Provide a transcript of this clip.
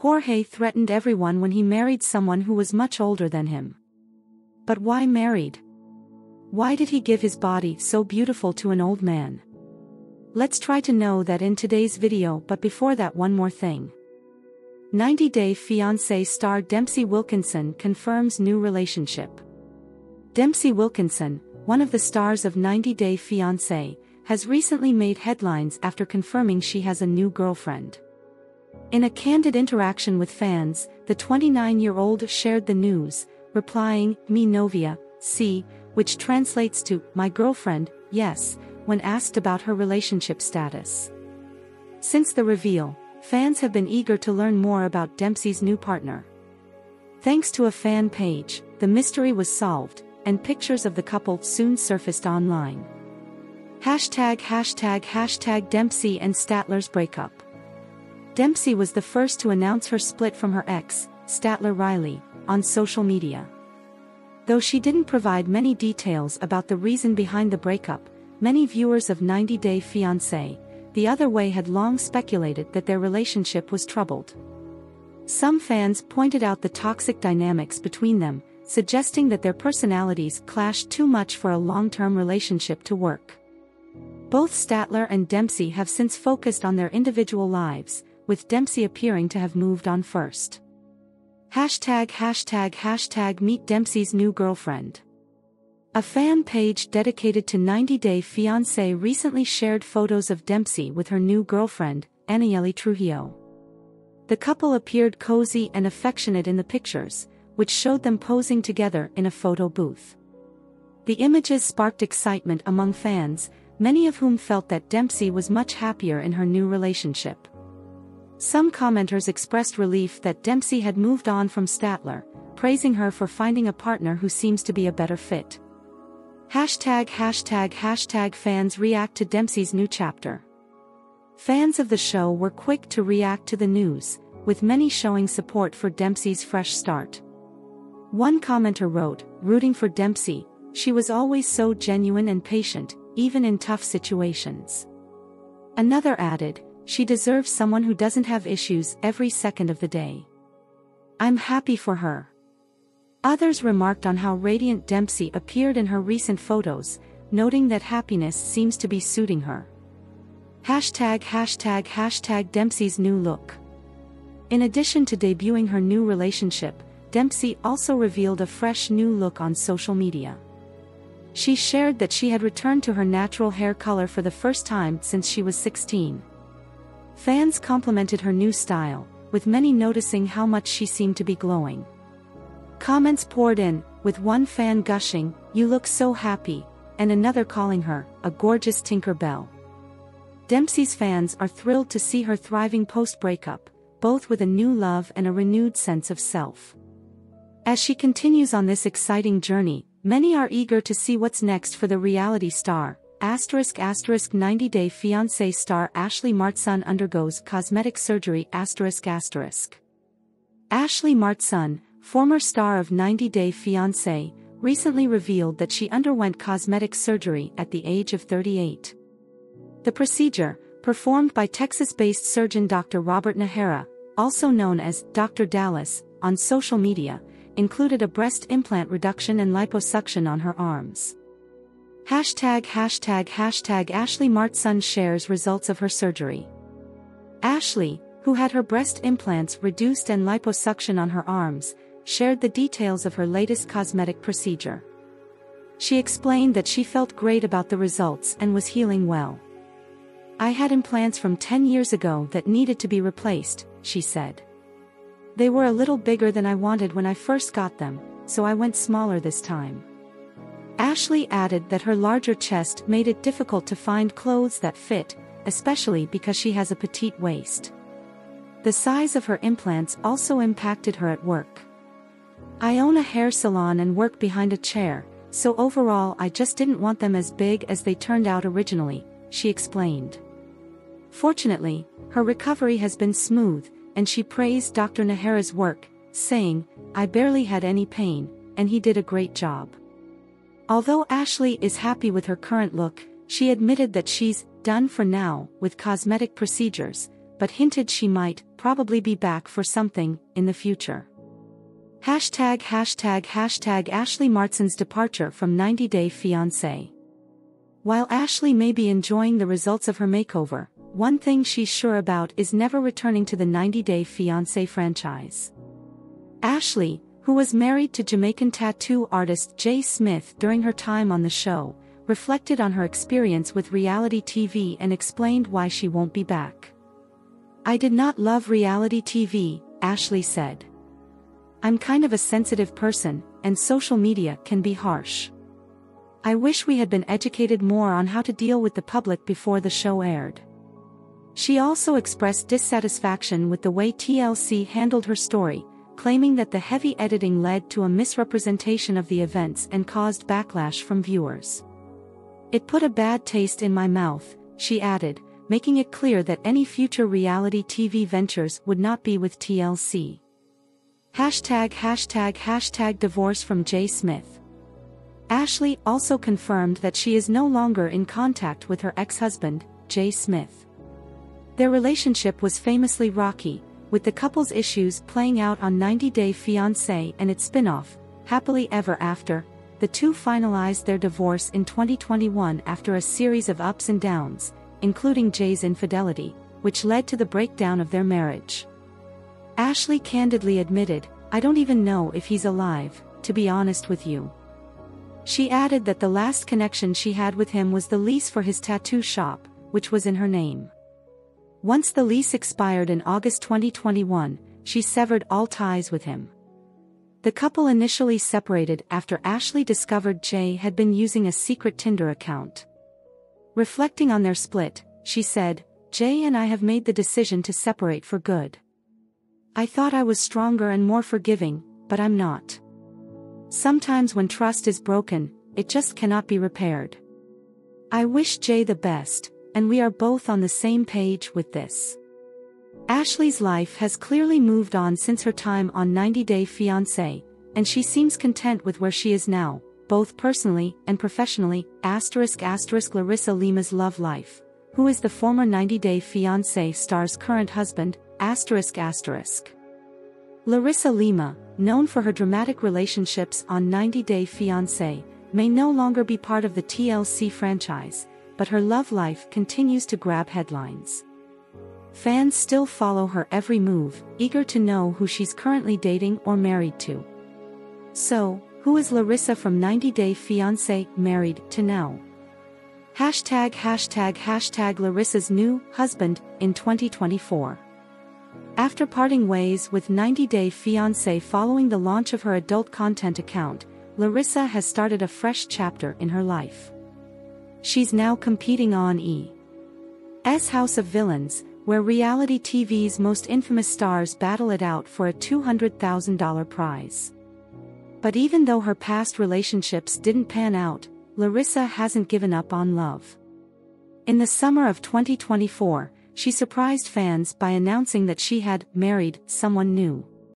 Jorge threatened everyone when he married someone who was much older than him. But why married? Why did he give his body so beautiful to an old man? Let's try to know that in today's video but before that one more thing. 90 Day Fiancé star Dempsey Wilkinson confirms new relationship. Dempsey Wilkinson, one of the stars of 90 Day Fiancé, has recently made headlines after confirming she has a new girlfriend. In a candid interaction with fans, the 29-year-old shared the news, replying, Mi novia, si, which translates to, my girlfriend, yes, when asked about her relationship status. Since the reveal, fans have been eager to learn more about Dempsey's new partner. Thanks to a fan page, the mystery was solved, and pictures of the couple soon surfaced online. Hashtag hashtag hashtag Dempsey and Statler's breakup. Dempsey was the first to announce her split from her ex, Statler Riley, on social media. Though she didn't provide many details about the reason behind the breakup, many viewers of 90 Day Fiancé, the other way had long speculated that their relationship was troubled. Some fans pointed out the toxic dynamics between them, suggesting that their personalities clashed too much for a long-term relationship to work. Both Statler and Dempsey have since focused on their individual lives, with Dempsey appearing to have moved on first. Hashtag hashtag hashtag meet Dempsey's new girlfriend. A fan page dedicated to 90 Day Fiancé recently shared photos of Dempsey with her new girlfriend, Anieli Trujillo. The couple appeared cozy and affectionate in the pictures, which showed them posing together in a photo booth. The images sparked excitement among fans, many of whom felt that Dempsey was much happier in her new relationship. Some commenters expressed relief that Dempsey had moved on from Statler, praising her for finding a partner who seems to be a better fit. Hashtag hashtag hashtag fans react to Dempsey's new chapter. Fans of the show were quick to react to the news, with many showing support for Dempsey's fresh start. One commenter wrote, rooting for Dempsey, she was always so genuine and patient, even in tough situations. Another added, she deserves someone who doesn't have issues every second of the day. I'm happy for her. Others remarked on how radiant Dempsey appeared in her recent photos, noting that happiness seems to be suiting her. Hashtag hashtag hashtag Dempsey's new look. In addition to debuting her new relationship, Dempsey also revealed a fresh new look on social media. She shared that she had returned to her natural hair color for the first time since she was 16. Fans complimented her new style, with many noticing how much she seemed to be glowing. Comments poured in, with one fan gushing, You look so happy, and another calling her, a gorgeous Tinker Bell. Dempsey's fans are thrilled to see her thriving post-breakup, both with a new love and a renewed sense of self. As she continues on this exciting journey, many are eager to see what's next for the reality star, Asterisk asterisk 90 Day Fiancé star Ashley Martson undergoes cosmetic surgery asterisk asterisk. Ashley Martson, former star of 90 Day Fiancé, recently revealed that she underwent cosmetic surgery at the age of 38. The procedure, performed by Texas-based surgeon Dr. Robert Najera, also known as Dr. Dallas, on social media, included a breast implant reduction and liposuction on her arms. Hashtag hashtag hashtag Ashley Martson shares results of her surgery. Ashley, who had her breast implants reduced and liposuction on her arms, shared the details of her latest cosmetic procedure. She explained that she felt great about the results and was healing well. I had implants from 10 years ago that needed to be replaced, she said. They were a little bigger than I wanted when I first got them, so I went smaller this time. Ashley added that her larger chest made it difficult to find clothes that fit, especially because she has a petite waist. The size of her implants also impacted her at work. I own a hair salon and work behind a chair, so overall I just didn't want them as big as they turned out originally, she explained. Fortunately, her recovery has been smooth, and she praised Dr. Najera's work, saying, I barely had any pain, and he did a great job. Although Ashley is happy with her current look, she admitted that she's done for now with cosmetic procedures, but hinted she might probably be back for something in the future. Hashtag hashtag hashtag Ashley Martson's departure from 90 Day Fiancé. While Ashley may be enjoying the results of her makeover, one thing she's sure about is never returning to the 90 Day Fiancé franchise. Ashley, who was married to Jamaican tattoo artist Jay Smith during her time on the show, reflected on her experience with reality TV and explained why she won't be back. I did not love reality TV, Ashley said. I'm kind of a sensitive person, and social media can be harsh. I wish we had been educated more on how to deal with the public before the show aired. She also expressed dissatisfaction with the way TLC handled her story, claiming that the heavy editing led to a misrepresentation of the events and caused backlash from viewers. It put a bad taste in my mouth, she added, making it clear that any future reality TV ventures would not be with TLC. Hashtag hashtag hashtag divorce from Jay Smith. Ashley also confirmed that she is no longer in contact with her ex-husband, Jay Smith. Their relationship was famously rocky, with the couple's issues playing out on 90 Day Fiancé and its spin-off, Happily Ever After, the two finalized their divorce in 2021 after a series of ups and downs, including Jay's infidelity, which led to the breakdown of their marriage. Ashley candidly admitted, I don't even know if he's alive, to be honest with you. She added that the last connection she had with him was the lease for his tattoo shop, which was in her name. Once the lease expired in August 2021, she severed all ties with him. The couple initially separated after Ashley discovered Jay had been using a secret Tinder account. Reflecting on their split, she said, Jay and I have made the decision to separate for good. I thought I was stronger and more forgiving, but I'm not. Sometimes when trust is broken, it just cannot be repaired. I wish Jay the best, and we are both on the same page with this. Ashley's life has clearly moved on since her time on 90 Day Fiancé, and she seems content with where she is now, both personally and professionally. Asterisk asterisk Larissa Lima's love life, who is the former 90 Day Fiancé star's current husband, Asterisk asterisk. Larissa Lima, known for her dramatic relationships on 90 Day Fiancé, may no longer be part of the TLC franchise, but her love life continues to grab headlines. Fans still follow her every move, eager to know who she's currently dating or married to. So, who is Larissa from 90 Day Fiancé married to now? Hashtag hashtag hashtag Larissa's new husband in 2024. After parting ways with 90 Day Fiancé following the launch of her adult content account, Larissa has started a fresh chapter in her life. She's now competing on E!'s House of Villains, where reality TV's most infamous stars battle it out for a $200,000 prize. But even though her past relationships didn't pan out, Larissa hasn't given up on love. In the summer of 2024, she surprised fans by announcing that she had married someone new.